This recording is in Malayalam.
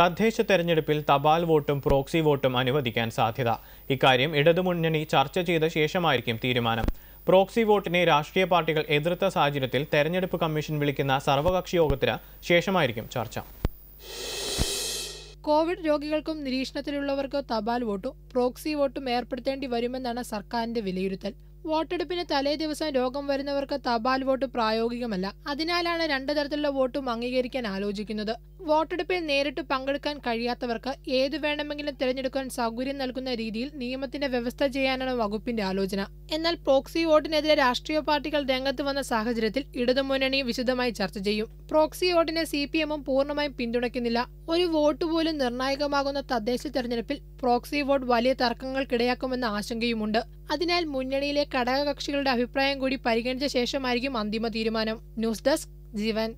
തദ്ദേശ തെരഞ്ഞെടുപ്പിൽ തപാൽ വോട്ടും പ്രോക്സി വോട്ടും അനുവദിക്കാൻ സാധ്യത. ഇക്കാര്യം ഇടതുമുന്നണി ചർച്ച ചെയ്ത ശേഷമായിരിക്കും തീരുമാനം. പ്രോക്സി വോട്ടിനെ രാഷ്ട്രീയ പാർട്ടികൾ എതിർത്ത സാഹചര്യത്തിൽ തെരഞ്ഞെടുപ്പ് കമ്മീഷൻ വിളിക്കുന്ന സർവകക്ഷി യോഗത്തിന് ശേഷമായിരിക്കും ചർച്ച. കോവിഡ് രോഗികൾക്കും നിരീക്ഷണത്തിലുള്ളവർക്കോ തപാൽ വോട്ടും പ്രോക്സി വോട്ടും ഏർപ്പെടുത്തേണ്ടി വരുമെന്നാണ് സർക്കാരിന്റെ വിലയിരുത്തൽ. വോട്ടെടുപ്പിന് തലേ ദിവസം രോഗം വരുന്നവർക്ക് തപാൽ വോട്ട് പ്രായോഗികമല്ല. അതിനാലാണ് രണ്ടു തരത്തിലുള്ള വോട്ടും അംഗീകരിക്കാൻ ആലോചിക്കുന്നത്. വോട്ടെടുപ്പിൽ നേരിട്ട് പങ്കെടുക്കാൻ കഴിയാത്തവർക്ക് ഏതു വേണമെങ്കിലും തിരഞ്ഞെടുക്കാൻ സൗകര്യം നൽകുന്ന രീതിയിൽ നിയമത്തിന്റെ വ്യവസ്ഥ ചെയ്യാനാണ് വകുപ്പിന്റെ ആലോചന. എന്നാൽ പ്രോക്സി വോട്ടിനെതിരെ രാഷ്ട്രീയ പാർട്ടികൾ രംഗത്ത് വന്ന സാഹചര്യത്തിൽ ഇടതുമുന്നണി വിശദമായി ചർച്ച ചെയ്യും. പ്രോക്സി വോട്ടിനെ സി പി എമ്മും പൂർണമായും പിന്തുണയ്ക്കുന്നില്ല. ഒരു വോട്ട് പോലും നിർണായകമാകുന്ന തദ്ദേശ തെരഞ്ഞെടുപ്പിൽ പ്രോക്സി വോട്ട് വലിയ തർക്കങ്ങൾക്കിടയാക്കുമെന്ന ആശങ്കയുമുണ്ട്. അതിനാൽ മുന്നണിയിലെ ഘടകകക്ഷികളുടെ അഭിപ്രായം കൂടി പരിഗണിച്ച ശേഷമായിരിക്കും അന്തിമ തീരുമാനം. News desk Jeevan.